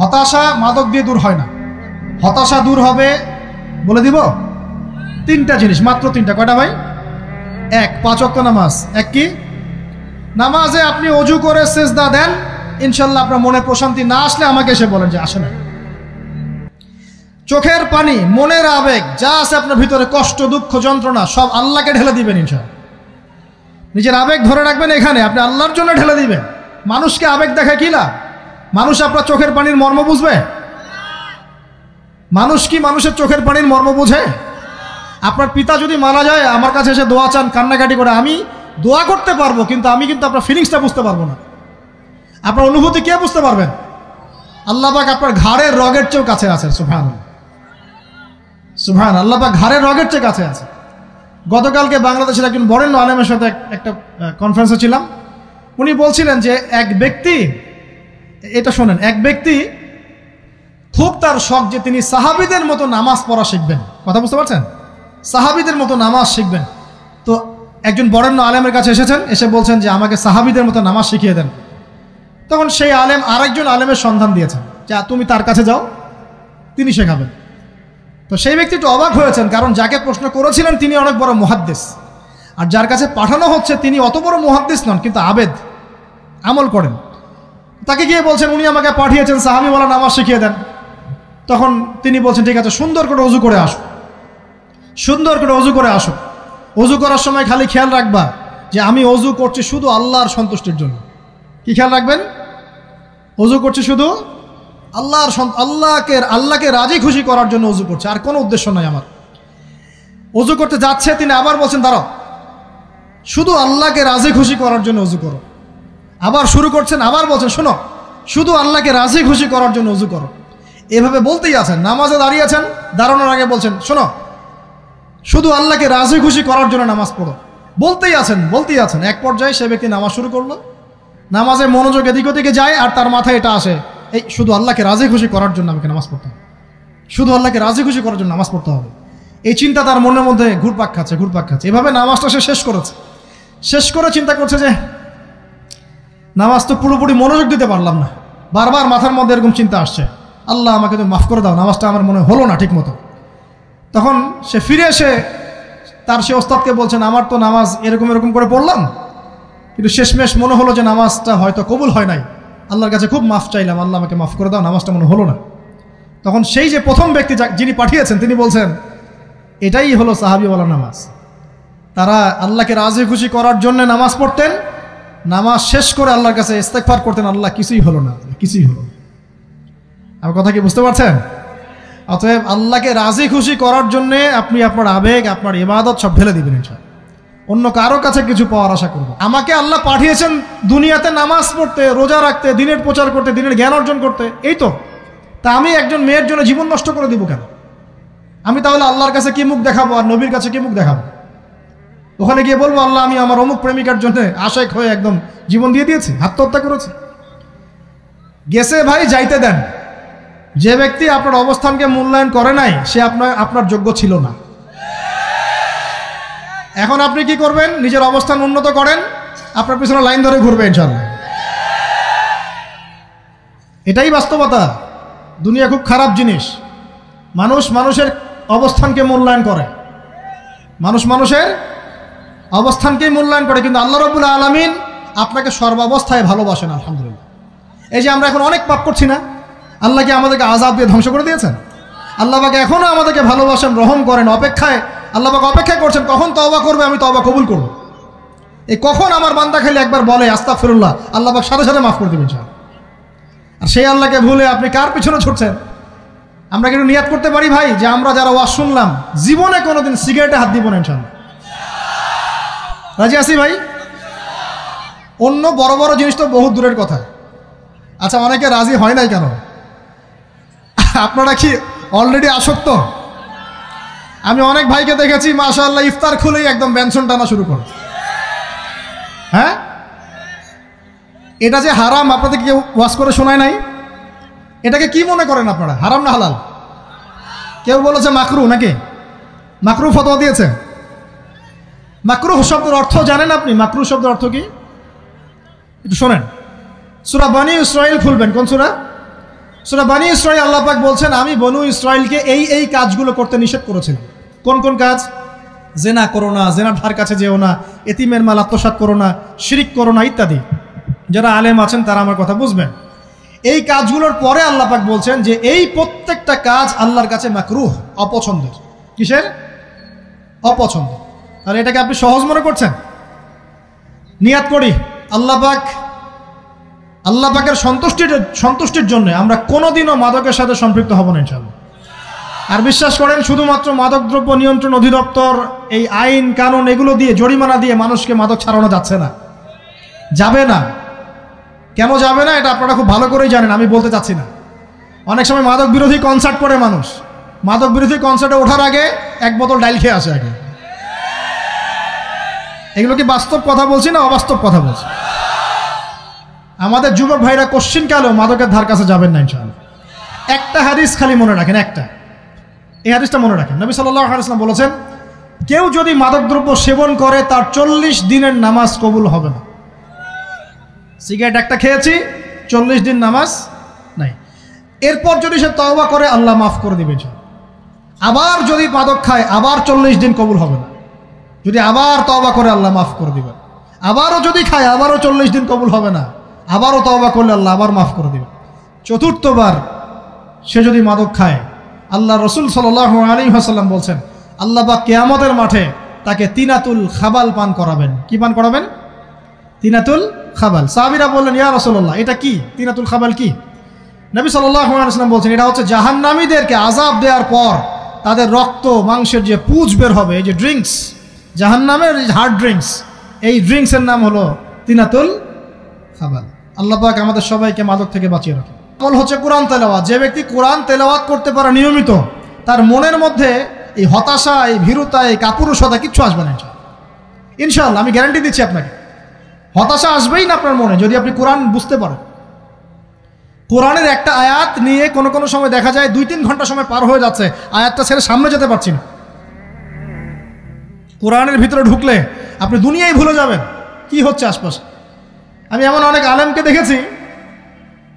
হতাশা মাদক দিয়ে দূর হয় না। হতাশা দূর হবে, বলে দিব তিনটা জিনিস, মাত্র তিনটা। কয়টা ভাই? এক, পাঁচ অক্ত নামাজ। এক কি? নামাজে আপনি অজু করে সেজদা দেন, ইনশাল্লাহ আপনার মনে প্রশান্তি না আসলে আমাকে এসে বলেন যে আসে না। চোখের পানি, মনের আবেগ, যা আছে আপনার ভিতরে, কষ্ট, দুঃখ, যন্ত্রণা, সব আল্লাহকে ঢেলে দিবেন ইনশাল্লাহ। নিজের আবেগ ধরে রাখবেন এখানে, আপনি আল্লাহর জন্য ঢেলে দিবেন। মানুষকে আবেগ দেখে কি লাভ? মানুষ আপনার চোখের পানির মর্ম বুঝবে? মানুষ কি মানুষের চোখের পানির মর্ম বুঝে? আপনার পিতা যদি মারা যায়, আমার কাছে এসে দোয়া চান, কান্নাকাটি করে, আমি দোয়া করতে পারব, কিন্তু আমি কিন্তু আপনার ফিলিংসটা বুঝতে পারব না। আপনার অনুভূতি কে বুঝতে পারবেন? আল্লাহ পাক আপনার ঘাড়ের রগের চেয়েও কাছে আছেন সুফান সুফান আল্লাহ পাক ঘাড়ের রগের চেয়ে কাছে আছে। গতকালকে বাংলাদেশের একজন বরেণ্য আলেমের সাথে একটা কনফারেন্সে ছিলাম। উনি বলছিলেন যে, এক ব্যক্তি এটা শোনেন, এক ব্যক্তি খুব তার শখ যে তিনি সাহাবিদের মতো নামাজ পড়া শিখবেন। কথা বুঝতে পারছেন? সাহাবিদের মতো নামাজ শিখবেন। তো একজন বরেণ্য আলেমের কাছে এসেছেন, এসে বলছেন যে, আমাকে সাহাবিদের মতো নামাজ শিখিয়ে দেন। তখন সেই আলেম আরেকজন আলেমের সন্ধান দিয়েছেন যা তুমি তার কাছে যাও, তিনি শেখাবেন। তো সেই ব্যক্তি একটু অবাক হয়েছেন, কারণ যাকে প্রশ্ন করেছিলেন তিনি অনেক বড় মহাদ্দেশ আর যার কাছে পাঠানো হচ্ছে তিনি অত বড় মহাদ্দেশ নন, কিন্তু আবেদ, আমল করেন। তাকে গিয়ে বলছেন, উনি আমাকে পাঠিয়েছেন, সাহাবিওয়ালা নামাজ শিখিয়ে দেন। তখন তিনি বলছেন, ঠিক আছে, সুন্দর করে অজু করে আসো। সুন্দর করে অজু করে আসো। অজু করার সময় খালি খেয়াল রাখবা যে আমি অজু করছি শুধু আল্লাহর সন্তুষ্টির জন্য। কি খেয়াল রাখবেন? অজু করছি শুধু আল্লাহর আল্লাহকে আল্লাহকে রাজি খুশি করার জন্য অজু করছে, আর কোনো উদ্দেশ্য নাই আমার। অজু করতে যাচ্ছে, তিনি আবার বলছেন, দাঁড়াও। শুধু আল্লাহকে রাজি খুশি করার জন্য অজু করো। আবার শুরু করছেন, আবার বলছেন, শোনো, শুধু আল্লাহকে রাজি খুশি করার জন্য অজু করো। এভাবে বলতেই আছেন, নামাজে দাঁড়িয়ে আছেন, দাঁড়ানোর আগে বলছেন, শোনো, শুধু আল্লাহকে রাজি খুশি করার জন্য নামাজ পড়ো। বলতেই আছেন বলতেই আছেন, এক পর্যায়ে সে ব্যক্তি নামাজ শুরু করল। নামাজে মনোযোগ এদিক ওদিকে যায় আর তার মাথায় এটা আসে, এই শুধু আল্লাহকে রাজি খুশি করার জন্য আমাকে নামাজ পড়তে হবে। শুধু আল্লাহকে রাজি খুশি করার জন্য নামাজ পড়তে হবে। এই চিন্তা তার মনের মধ্যে ঘুরপাক খাচ্ছে ঘুরপাক খাচ্ছে। এভাবে নামাজটা সে শেষ করেছে। শেষ করে চিন্তা করছে যে নামাজ তো পুরোপুরি মনোযোগ দিতে পারলাম না। বারবার মাথার মধ্যে এরকম চিন্তা আসছে। আল্লাহ আমাকে তুমি মাফ করে দাও, নামাজটা আমার মনে হলো না ঠিক মতো তখন সে ফিরে এসে তার সে ওস্তাদকে বলছেন, আমার তো নামাজ এরকম এরকম করে পড়লাম, কিন্তু শেষমেশ মনে হলো যে নামাজটা হয়তো কবুল হয় নাই। আল্লাহর কাছে খুব মাফ চাইলাম, আল্লাহ আমাকে মাফ করে দাও, নামাজটা মনে হলো না। তখন সেই যে প্রথম ব্যক্তি যিনি পাঠিয়েছেন, তিনি বলছেন, এটাই হলো সাহাবিওয়ালা নামাজ। তারা আল্লাহকে রাজি খুশি করার জন্য নামাজ পড়তেন নামাজ শেষ করে আল্লাহর কাছে ইস্তেকফার করতেন, আল্লাহ কিছুই হলো না, কিছুই হলো আমার কথা কি বুঝতে পারছেন? অতএব আল্লাহকে রাজি খুশি করার জন্য আপনি আপনার আবেগ, আপনার ইবাদত সব ঢেলে দিবেন ইনশাআল্লাহ। অন্য কারও কাছে কিছু পাওয়ার আশা করব আমাকে আল্লাহ পাঠিয়েছেন দুনিয়াতে নামাজ পড়তে, রোজা রাখতে, দিনের প্রচার করতে, দিনের জ্ঞান অর্জন করতে, এই তো। তা আমি একজন মেয়ের জন্য জীবন নষ্ট করে দিব কেন? আমি তাহলে আল্লাহর কাছে কি মুখ দেখাবো আর নবীর কাছে কি মুখ দেখাবো? ওখানে গিয়ে বলব, আল্লাহ, আমি আমার অমুক প্রেমিকার জন্য আশেক হয়ে একদম জীবন দিয়ে দিয়েছি, আত্মহত্যা করেছি। গেছে ভাই, যাইতে দেন। যে ব্যক্তি আপনার অবস্থানকে মূল্যায়ন করে নাই, সে আপনার আপনার যোগ্য ছিল না। এখন আপনি কি করবেন? নিজের অবস্থান উন্নত করেন, আপনার পিছনে লাইন ধরে ঘুরবে ইনশাল্লাহ এটাই বাস্তবতা। দুনিয়া খুব খারাপ জিনিস। মানুষ মানুষের অবস্থানকে মূল্যায়ন করে। মানুষ মানুষের অবস্থানকেই মূল্যায়ন করে, কিন্তু আল্লাহ রবুল আলমিন আপনাকে সর্বাবস্থায় ভালোবাসেন, আলহামদুলিল্লাহ। এই যে আমরা এখন অনেক পাপ করছি না, আল্লাহ কি আমাদেরকে আজাব দিয়ে ধ্বংস করে দিয়েছেন? আল্লাহ পাকে এখনও আমাদেরকে ভালোবাসেন, রহম করেন, অপেক্ষায়, আল্লাহ পাক অপেক্ষা করছেন, কখন তওবা করবে, আমি তওবা কবুল করব। এই কখন আমার বান্দা খালি একবার বলে আস্তা ফিরুল্লাহ আল্লাহ পাক সাথে সাথে মাফ করে দেবেন ইনশাআল্লাহ। আর সেই আল্লাহকে ভুলে আপনি কার পিছনে ছুটছেন? আমরা কিন্তু নিয়াত করতে পারি ভাই, যে আমরা যারা ওয়াজ শুনলাম, জীবনে কোনোদিন সিগারেটে হাত দিব না ইনশাল্লাহ রাজি আছি ভাই? অন্য বড় বড় জিনিস তো বহু দূরের কথা। আচ্ছা অনেকে রাজি হয় নাই কেন? আপনারা কি অলরেডি আসক্ত? আমি অনেক ভাইকে দেখেছি, মাশাআল্লাহ, ইফতার খুলেই একদম ব্যঞ্জন টানা শুরু করে। হ্যাঁ? এটা যে হারাম আপনাদের কেউ ওয়াশ করে শোনায় নাই? এটাকে কি মনে করেন আপনারা? হারাম না হালাল? কেউ বলেছে মাকরু নাকি? মাকরু ফতোয়া দিয়েছে? মাকরু শব্দের অর্থ জানেন আপনি? মাকরু শব্দের অর্থ কি? একটু শোনেন। সুরা বানি ইসরাইল খুলবেন। কোন সুরা? সেটা বানি ইসরায়েল আল্লাহ পাক বলছেন, আমি বনু ইসরায়েলকে এই এই কাজগুলো করতে নিষেধ করেছিলাম। কোন কোন কাজ? জেনা করো না, জেনার ধার কাছে যেও না, এতিমের মাল আত্মসাত করো না, শিরিক করো না, ইত্যাদি। যারা আলেম আছেন, তারা আমার কথা বুঝবেন। এই কাজগুলোর পরে আল্লাহ পাক বলছেন যে, এই প্রত্যেকটা কাজ আল্লাহর কাছে মাকরুহ, অপছন্দের। কিসের? অপছন্দ তাহলে এটাকে আপনি সহজ মনে করছেন? নিয়াত করি। আল্লাহ পাক, আল্লাহ পাকের সন্তুষ্টির সন্তুষ্টির জন্য আমরা কোনোদিনও মাদকের সাথে সম্পৃক্ত হব না ইনশাল্লাহ আর বিশ্বাস করেন, শুধুমাত্র মাদকদ্রব্য নিয়ন্ত্রণ অধিদপ্তর, এই আইন, কানুন, এগুলো দিয়ে, জরিমানা দিয়ে মানুষকে মাদক ছাড়ানো যাচ্ছে না। যাবে না। কেন যাবে না, এটা আপনারা খুব ভালো করেই জানেন, আমি বলতে চাচ্ছি না। অনেক সময় মাদক বিরোধী কনসার্ট করে মানুষ। মাদক বিরোধী কনসার্টে ওঠার আগে এক বোতল ডাইল খেয়ে আসে আগে। এগুলো কি বাস্তব কথা বলছি না অবাস্তব কথা বলছি? আমাদের যুবক ভাইরা কোশ্চিন কালেও মাদকের ধার কাছে যাবেন না ইনশাআল্লাহ। একটা হাদিস খালি মনে রাখেন, একটা। এই হাদিসটা মনে রাখেন। নবী সাল্লাম বলেছেন, কেউ যদি মাদকদ্রব্য সেবন করে, তার চল্লিশ দিনের নামাজ কবুল হবে না। সিগারেট একটা খেয়েছি, চল্লিশ দিন নামাজ নাই। এরপর যদি সে তওবা করে, আল্লাহ মাফ করে দিবে আবার যদি মাদক খায়, আবার চল্লিশ দিন কবুল হবে না। যদি আবার তওবা করে আল্লাহ মাফ করে দিবেন। আবারও যদি খায়, আবারও চল্লিশ দিন কবুল হবে না। আবারও তওবা করলে আল্লাহ আবার মাফ করে দিবেন। চতুর্থবার সে যদি মাদক খায়, আল্লাহ রসুল সাল আলী হাসাল্লাম বলছেন, আল্লাহ বা কেয়ামতের মাঠে তাকে তিনাতুল খাবাল পান করাবেন। কি পান করাবেন? তিনাতুল খাবাল। সাহাবিরা বললেন, ইয়া রসল্লাহ এটা কি? তিনাতুল খাবাল কি? নবী সাল্লাম বলছেন, এটা হচ্ছে জাহান্নামীদেরকে আজাব দেওয়ার পর তাদের রক্ত, মাংসের যে পুজ বের হবে, এই যে ড্রিঙ্কস জাহান্নামের হার্ড ড্রিঙ্কস এই ড্রিঙ্কসের নাম হলো তিনাতুল খাবাল। আল্লাহ পাক আমাদের সবাইকে মাদক থেকে বাঁচিয়ে রাখে আমল হচ্ছে কোরআন তেলাওয়াত। যে ব্যক্তি কোরআন তেলাওয়াত করতে পারে নিয়মিত, তার মনের মধ্যে এই হতাশা, এই ভীরুতা, এই কাপুরুষতা কিচ্ছু আসবে না ইনশাল্লাহ আমি গ্যারান্টি দিচ্ছি আপনাকে। হতাশা আসবেই না আপনার মনে, যদি আপনি কোরআন বুঝতে পারেন। কোরআনের একটা আয়াত নিয়ে কোনো কোনো সময় দেখা যায়, দুই তিন ঘণ্টা সময় পার হয়ে যাচ্ছে, আয়াতটা ছেড়ে সামনে যেতে পারছি না। কোরআনের ভিতরে ঢুকলে আপনি দুনিয়ায় ভুলে যাবেন। কি হচ্ছে আশপাশে? আমি এমন অনেক আলেমকে দেখেছি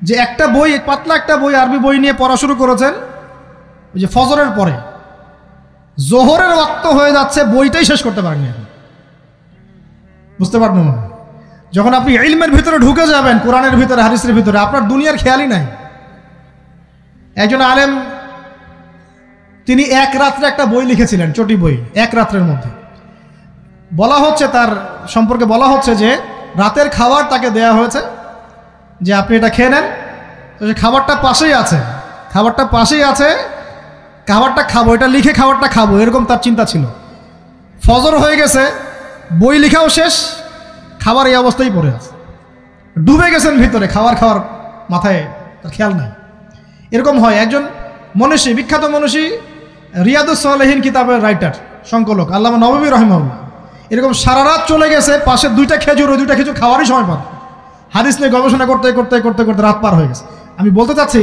যে একটা বই, পাতলা একটা বই আরবি বই নিয়ে পড়া শুরু করেছেন, ওই যে ফজরের পরে। জোহরের রক্ত হয়ে যাচ্ছে, বইটাই শেষ করতে পারেননি এখন। বুঝতে পারবেন মনে যখন আপনি ইলমের ভিতরে ঢুকে যাবেন, কোরআনের ভিতরে হারিসের ভিতরে, আপনার দুনিয়ার খেয়ালই নাই। একজন আলেম, তিনি এক রাত্রে একটা বই লিখেছিলেন, চটি বই, এক রাত্রের মধ্যে। বলা হচ্ছে, তার সম্পর্কে বলা হচ্ছে যে রাতের খাবার তাকে দেয়া হয়েছে, যে আপনি এটা খেয়ে নেন। তো সে খাবারটা পাশেই আছে, খাবারটা পাশেই আছে, খাবারটা খাব, এটা লিখে খাবারটা খাব, এরকম তার চিন্তা ছিল। ফজর হয়ে গেছে, বই লেখাও শেষ, খাবার এই অবস্থায় পড়ে আছে। ডুবে গেছেন ভিতরে, খাবার খাওয়ার মাথায় তার খেয়াল নাই। এরকম হয়, একজন মনীষী, বিখ্যাত মনীষী রিয়াদুসলেহীন কিতাবের রাইটার সংকলক আল্লাহ নবী রহমাল্লাহ এরকম সারা রাত চলে গেছে, পাশে দুইটা খেজুর, ওই দুইটা খেজুর খাওয়ারই সময় পাবে হাদিস নিয়ে গবেষণা করতে করতে করতে করতে রাত পার হয়ে গেছে। আমি বলতে চাচ্ছি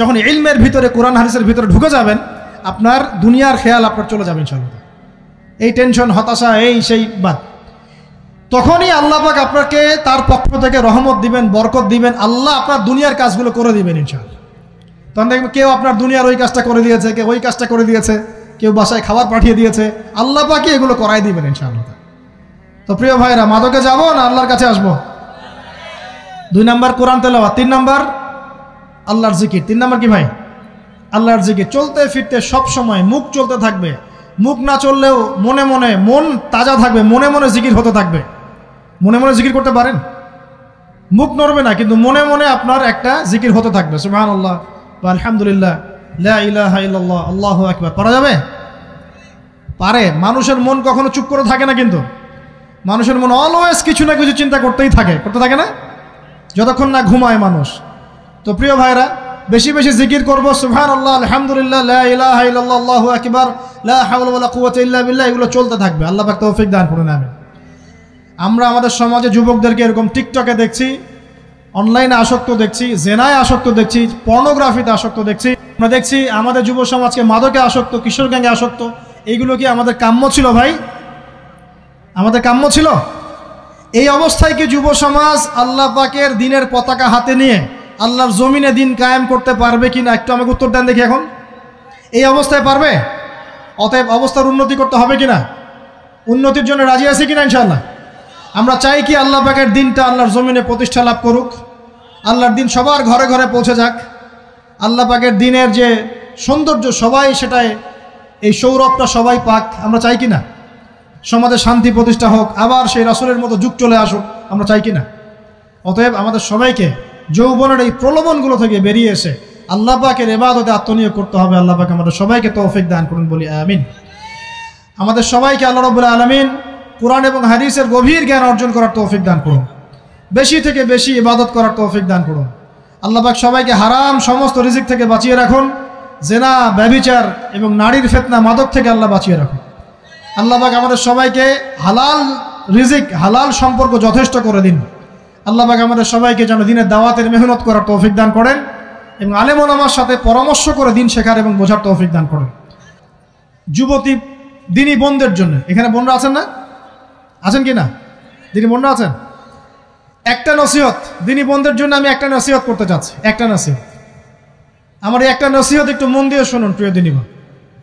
যখন ইলমের ভিতরে, কোরআন হাদিসের ভিতরে ঢুকে যাবেন, আপনার দুনিয়ার খেয়াল আপনার চলে যাবেন সর্বদা এই টেনশন, হতাশা, এই সেই বাদ। তখনই আল্লাহ পাক আপনাকে তার পক্ষ থেকে রহমত দিবেন, বরকত দিবেন, আল্লাহ আপনার দুনিয়ার কাজগুলো করে দিবেন ইনশাআল্লাহ। তখন দেখবেন কেউ আপনার দুনিয়ার ওই কাজটা করে দিয়েছে, কেউ ওই কাজটা করে দিয়েছে। কেউ বাসায় খাবার পাঠিয়ে দিয়েছে, আল্লাহ পাকে এগুলো করাই দিবেন ইনশাআল্লাহ। তো প্রিয় ভাইরা, মাদকে যাব না আল্লাহর কাছে আসব? দুই নাম্বার কোরআন তেলাওয়া তিন নাম্বার আল্লাহর জিকির। তিন নাম্বার কি ভাই? আল্লাহর জিকির। চলতে ফিরতে সব সময় মুখ চলতে থাকবে। মুখ না চললেও মনে মনে মন তাজা থাকবে, মনে মনে জিকির হতে থাকবে। মনে মনে জিকির করতে পারেন? মুখ নড়বে না, কিন্তু মনে মনে আপনার একটা জিকির হতে থাকবে। সুবাহ আল্লাহ বা আলহামদুলিল্লাহ। আল্লাহ একবার পারা যাবে? পারে। মানুষের মন কখনো চুপ করে থাকে না কিন্তু। মানুষের মন অলওয়েজ কিছু না কিছু চিন্তা করতেই থাকে। করতে থাকে না? যতক্ষণ না ঘুমায় মানুষ। তো প্রিয় ভাইরা, বেশি বেশি জিকির করব। সুহান আল্লাহ আলহামদুলিল্লাহ আল্লাহ আকবর বিল্লাহ, এগুলো চলতে থাকবে। আল্লাহ তৌফিক দান করে নেবে আমরা আমাদের সমাজে যুবকদেরকে এরকম টিকটকে দেখছি। অনলাইনে আসক্ত দেখছি জেনায় আসক্ত দেখছি পর্নোগ্রাফিতে আসক্ত দেখছি। আমরা দেখছি আমাদের যুব সমাজকে মাদকে আসক্ত, কিশোর গ্যাঙ্গে আসক্ত। এইগুলো কি আমাদের কাম্য ছিল ভাই? আমাদের কাম্য ছিল? এই অবস্থায় কি যুব সমাজ আল্লাহ পাকের দিনের পতাকা হাতে নিয়ে আল্লাহর জমিনে দিন কায়েম করতে পারবে কি না একটু আমাকে উত্তর দেন দেখি এখন। এই অবস্থায় পারবে? অতএব অবস্থার উন্নতি করতে হবে কি না উন্নতির জন্য রাজি আছে কি না ইনশাল্লাহ আমরা চাই কি আল্লাহ পাকের দিনটা আল্লাহর জমিনে প্রতিষ্ঠা লাভ করুক। আল্লাহর দিন সবার ঘরে ঘরে পৌঁছে যাক। আল্লাহ পাকের দিনের যে সৌন্দর্য সবাই সেটাই, এই সৌরভটা সবাই পাক, আমরা চাই কি না? সমাজে শান্তি প্রতিষ্ঠা হোক, আবার সেই রাসুলের মতো যুগ চলে আসুক, আমরা চাই কি না? অতএব আমাদের সবাইকে যৌবনের এই প্রলোভনগুলো থেকে বেরিয়ে এসে আল্লাহ পাকের এবাদতে আত্মনিয়োগ করতে হবে। আল্লাহ পাক আমাদের সবাইকে তৌফিক দান করুন, বলি আমিন। আমাদের সবাইকে আল্লাহ রবুল্লা আলমিন কোরআন এবং হাদিসের গভীর জ্ঞান অর্জন করার তৌফিক দান করুন। বেশি থেকে বেশি ইবাদত করার তৌফিক দান করুন। আল্লাহ পাক সবাইকে হারাম সমস্ত রিজিক থেকে বাঁচিয়ে রাখুন। জেনা ব্যবিচার এবং নারীর ফেতনা মাদক থেকে আল্লাহ বাঁচিয়ে রাখুন। আল্লাহ পাক আমাদের সবাইকে হালাল রিজিক, হালাল সম্পর্ক যথেষ্ট করে দিন। আল্লাহ পাক আমাদের সবাইকে যেন দিনের দাওয়াতের মেহনত করার তৌফিক দান করেন এবং আলেমনামার সাথে পরামর্শ করে দিন শেখার এবং বোঝার তৌফিক দান করেন। যুবতী, দিনী বোনদের জন্য। এখানে বোনরা আছেন না? আছেন কি না দিনী বোনরা আছেন? একটা নসিহত। দিনী বোনদের জন্য আমি একটা নসিহত করতে চাচ্ছি। একটা নসিহত। আমার একটা নসিহত একটু মন দিয়ে শুনুন, প্রিয় দিনী বোন।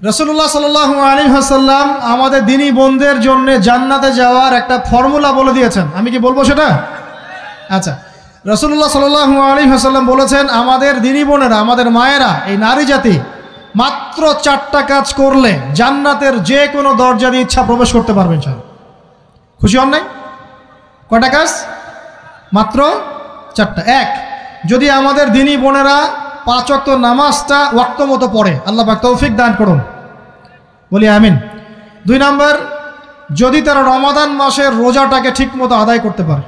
রসুল্লাহ সাল আলী হাসাল্লাম আমাদের দিনী বোনদের জন্য জান্নাতে যাওয়ার একটা ফর্মুলা বলে দিয়েছেন। আমি কি বলব সেটা? আচ্ছা। রসুল্লাহ সাল আলী হাসাল্লাম বলেছেন, আমাদের দিনী বোনেরা, আমাদের মায়েরা, এই নারী জাতি মাত্র চারটা কাজ করলে জান্নাতের যে কোনো দরজা দিয়ে ইচ্ছা প্রবেশ করতে পারবেন স্যার খুশি হন নাই? কটা কাজ? মাত্র চারটা। এক, যদি আমাদের দিনী বোনেরা পাঁচ অক্ত নামাজটা ওয়াক্ত মতো পড়ে, আল্লাহ পাক তৌফিক দান করুন। বলি আমিন। দুই নাম্বার, যদি তারা রমাদান মাসের রোজাটাকে ঠিক মতো আদায় করতে পারে।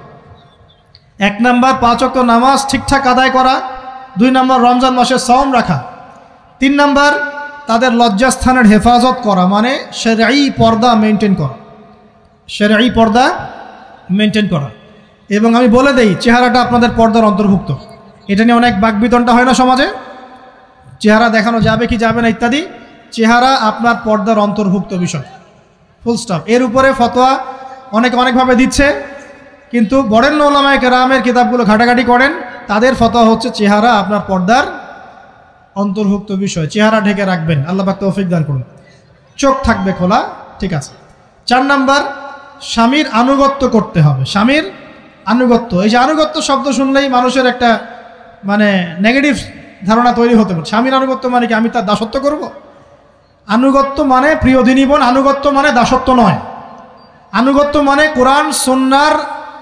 এক নাম্বার, পাঁচ অক্ত নামাজ ঠিকঠাক আদায় করা। দুই নাম্বার, রমজান মাসের সম রাখা। তিন নাম্বার, তাদের লজ্জাস্থানের হেফাজত করা মানে সেরাই পর্দা মেনটেন করা। সেরাই পর্দা মেনটেন করা। এবং আমি বলে দেই, চেহারাটা আপনাদের পর্দার অন্তর্ভুক্ত। এটা নিয়ে অনেক বাকবিতনটা হয় না সমাজে? চেহারা দেখানো যাবে কি যাবে না ইত্যাদি। চেহারা আপনার পর্দার অন্তর্ভুক্ত বিষয়। ফুল স্টপ এর উপরে ফতোয়া অনেক অনেকভাবে দিচ্ছে। কিন্তু বরেণ্য ওলামায় কেরামের কিতাবগুলো ঘাটাঘাটি করেন। তাদের ফতোয়া হচ্ছে চেহারা আপনার পর্দার অন্তর্ভুক্ত বিষয়। চেহারা ঢেকে রাখবেন। আল্লাহ পাক তৌফিক দান করুন। চোখ থাকবে খোলা। ঠিক আছে। চার নাম্বার স্বামীর আনুগত্য করতে হবে। স্বামীর আনুগত্য। এই যে আনুগত্য শব্দ শুনলেই মানুষের একটা মানে নেগেটিভ ধারণা তৈরি হতে পারে। স্বামীর আনুগত্য মানে কি? আমি তার দাসত্ব করব? আনুগত্য মানে প্রিয় দিনীবন আনুগত্য মানে দাসত্ব নয়। আনুগত্য মানে কোরআন সন্ন্যার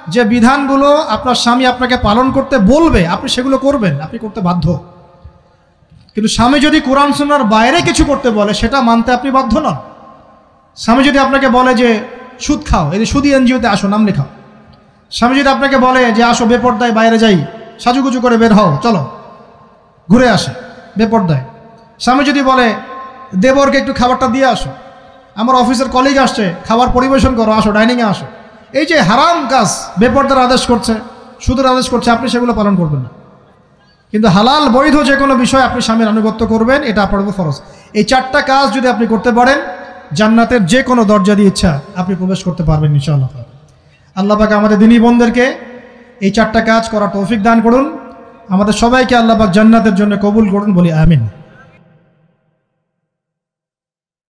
যে বিধানগুলো আপনার স্বামী আপনাকে পালন করতে বলবে, আপনি সেগুলো করবেন, আপনি করতে বাধ্য। কিন্তু স্বামী যদি কোরআন সন্ন্যার বাইরে কিছু করতে বলে, সেটা মানতে আপনি বাধ্য নন। স্বামী যদি আপনাকে বলে যে সুদ খাও। এই সুদি এনজিওতে আসো, নাম লেখাও। স্বামী যদি আপনাকে বলে যে আসো বেপর্দায় বাইরে যাই, সাজুগুজু করে বের হও, চলো। ঘুরে আসে, বেপর্দায়। স্বামী যদি বলে, দেবরকে একটু খাবারটা দিয়ে আসো। আমার অফিসের কলিগ আসছে, খাবার পরিবেশন করো, আসো ডাইনিংয়ে আসো। এই যে হারাম কাজ, বেপর্দার আদেশ করছে, সুদের আদেশ করছে, আপনি সেগুলো পালন করবেন না। কিন্তু হালাল, বৈধ যে কোনো বিষয় আপনি স্বামীর আনুগত্য করবেন, এটা আপনার উপর ফরজ। এই চারটা কাজ যদি আপনি করতে পারেন জান্নাতের যে কোনো দরজা দিয়ে ইচ্ছা আপনি প্রবেশ করতে পারবেন ইনশাআল্লাহ। আল্লাহ পাক আমাদের দিনী বোনদেরকে এই চারটা কাজ করা তৌফিক দান করুন। আমাদের সবাইকে আল্লাহ পাক জান্নাতের জন্য কবুল করুন, বলি আমিন।